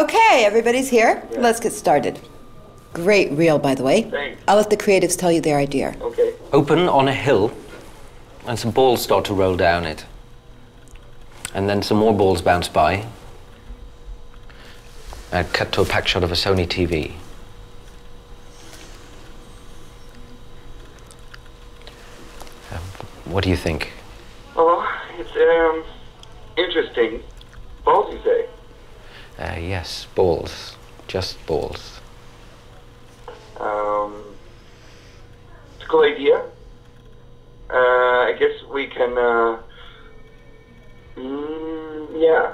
Okay, everybody's here. Let's get started. Great reel, by the way. Thanks. I'll let the creatives tell you their idea. Okay. Open on a hill, and some balls start to roll down it. And then some more balls bounce by. And cut to a pack shot of a Sony TV. Um, what do you think? Oh, it's um interesting. Balls, you say? Uh, yes, balls. Just balls. Um, it's a cool idea. Uh, I guess we can. Uh, mm, yeah.